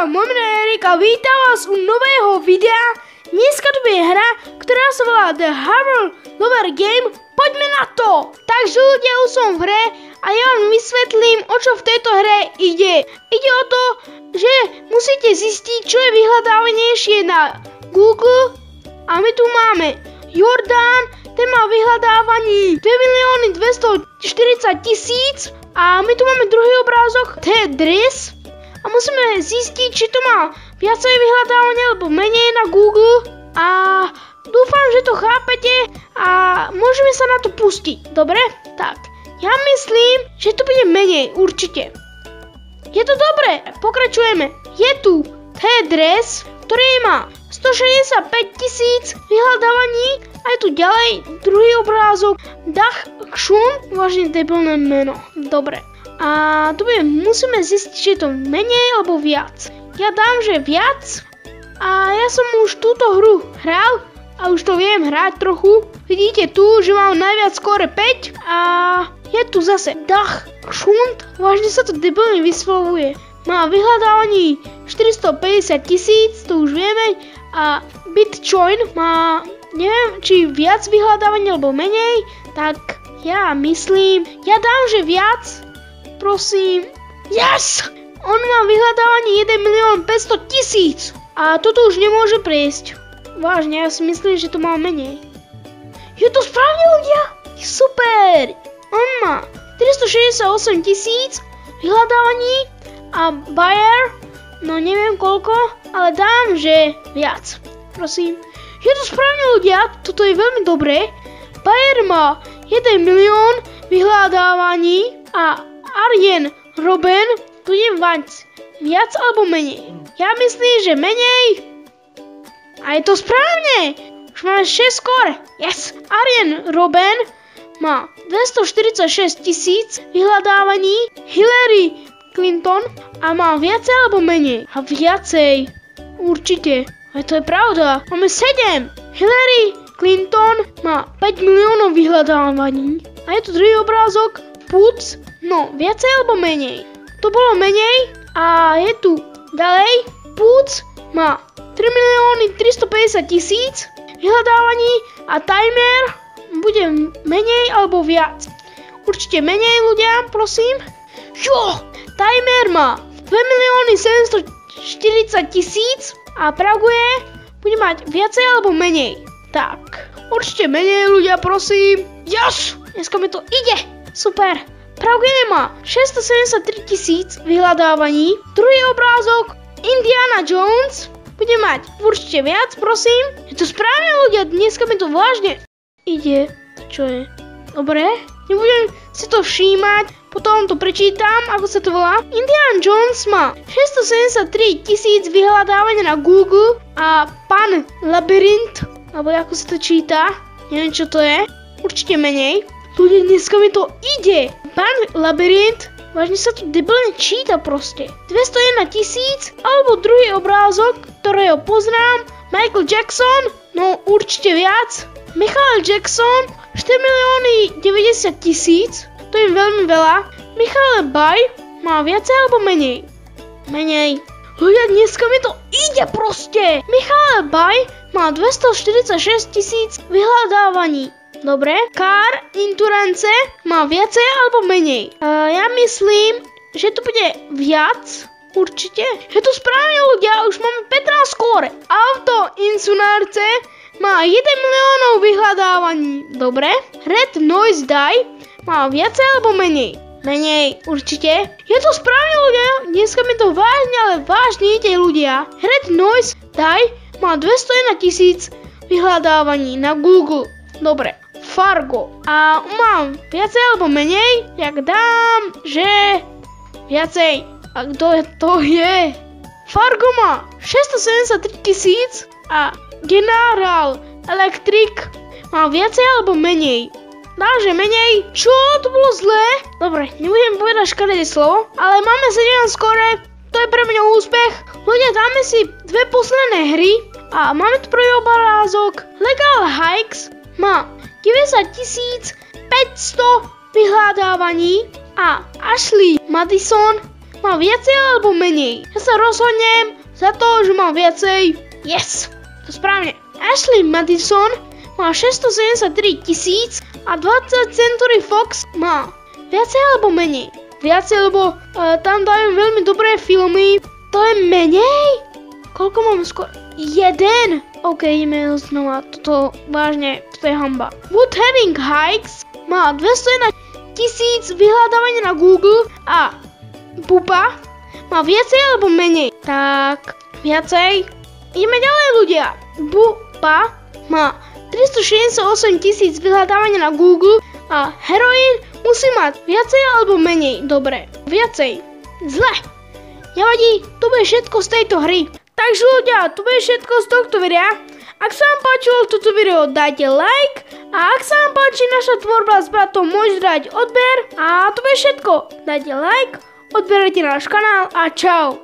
ľudia, môj meno je Erik a vítam vás u nového videa. Dneska tu bude hra, ktorá sa volá The Horror Lover Game. Poďme na to! Takže ľudia, už som v hre a ja vám vysvetlím, o čo v tejto hre ide. Ide o to, že musíte zistiť, čo je vyhľadávanejšie na Google a my tu máme Jordán, ten má vyhľadávaní 2 milióny 240 tisíc a my tu máme druhý obrázok, to je dres a musíme zistiť, či to má viacej vyhľadávania alebo menej na Google a dúfam, že to chápete a môžeme sa na to pustiť, dobre? Tak, ja myslím, že to bude menej, určite. Je to dobré, pokračujeme. Je tu T-Dress, ktorý má 165 tisíc vyhľadávaní a je tu ďalej druhý obrázok Dach Kšun, vážne debilné meno. Dobre. A bude, musíme zistiť, či je to menej alebo viac. Ja dám, že viac. A ja som už túto hru hral a už to viem hrať trochu. Vidíte tu, že mám najviac skore 5 a je tu zase Dach Kšund, vážne sa to debilne vyslovuje. Má vyhľadávaní 450 tisíc, to už vieme, a Bitcoin má neviem, či viac vyhľadávania alebo menej, tak ja myslím, ja dám, že viac, prosím. Yes! On má vyhľadávanie 1 milión 500 tisíc a toto už nemôže prejsť. Vážne, ja si myslím, že to má menej. Je to správne ľudia? Super! On má 368 tisíc vyhľadávaní a buyer, no neviem koľko, ale dám, že viac. Prosím. Je to správne ľudia, toto je veľmi dobré. Bayer má 1 milión vyhľadávaní a Arjen Robin bude mať viac alebo menej. Ja myslím, že menej. A je to správne. Už máme 6 skóre. Yes. Arjen Robin má 246 tisíc vyhľadávaní. Hillary Clinton a má viacej alebo menej. A viacej. Určite. Ale to je pravda. Máme 7. Hillary Clinton má 5 miliónov vyhľadávaní. A je tu druhý obrázok. Puc. No, viacej alebo menej? To bolo menej. A je tu ďalej. Puc má 3 milióny 350 tisíc vyhľadávaní a timer bude menej alebo viac. Určite menej ľudia, prosím. Jo, timer má 2 milióny 740 tisíc a Praguje bude mať viacej alebo menej. Tak, určite menej ľudia, prosím. Yes! Dneska mi to ide. Super. Praguje má 673 tisíc vyhľadávaní. Druhý obrázok Indiana Jones bude mať určite viac, prosím. Je to správne ľudia, dneska mi to vážne ide. Čo je? Dobre, nebudem si to všímať, potom to prečítam, ako sa to volá. Indiana Jones má 673 tisíc vyhľadávania na Google a pán Labyrint, alebo ako sa to číta, neviem čo to je, určite menej. Ľudia, dneska mi to ide. Pán Labyrint, vážne sa to debilne číta proste. 201 tisíc, alebo druhý obrázok, ktorého poznám, Michael Jackson, no určite viac. Michael Jackson, 4 milióny 90 tisíc, to je veľmi veľa. Michal Baj má viacej alebo menej? Menej. Ľudia, dneska mi to ide proste. Michal Baj má 246 tisíc vyhľadávaní. Dobre. Car Insurance má viacej alebo menej? Uh, ja myslím, že to bude viac. Určite. Je to správne ľudia, už máme 15 skóre. Auto Insurance má 1 miliónov vyhľadávaní. Dobre. Red Noise Die má viacej alebo menej? Menej, určite. Je to správne ľudia, dneska mi to vážne, ale vážne ide ľudia. Red Noise Daj má 201 tisíc vyhľadávaní na Google. Dobre, Fargo. A mám viacej alebo menej? Jak dám, že viacej. A kto to je? Fargo má 673 tisíc a General Electric má viacej alebo menej? Dáže menej. Čo? To bolo zlé? Dobre, nebudem povedať škaredé slovo, ale máme 7 skore. To je pre mňa úspech. Ľudia, dáme si dve posledné hry a máme tu prvý obrázok. Legal Hikes má 90 500 vyhľadávaní a Ashley Madison má viacej alebo menej? Ja sa rozhodnem za to, že má viacej. Yes, to správne. Ashley Madison má 673 tisíc a 20 Century Fox má viacej alebo menej? Viacej, lebo uh, tam dajú veľmi dobré filmy. To je menej? Koľko mám skôr? Jeden! OK, ideme znova. Toto vážne, to je hamba. Wood Having Hikes má 201 tisíc vyhľadávania na Google a Pupa má viacej alebo menej? Tak, viacej. Ideme ďalej ľudia. Pupa má 368 tisíc vyhľadávania na Google a heroín musí mať viacej alebo menej. Dobre, viacej. Zle. Nevadí, to bude všetko z tejto hry. Takže ľudia, to bude všetko z tohto videa. Ak sa vám páčilo toto video, dajte like a ak sa vám páči naša tvorba s bratom, môžete dať odber a to bude všetko. Dajte like, odberajte náš kanál a čau.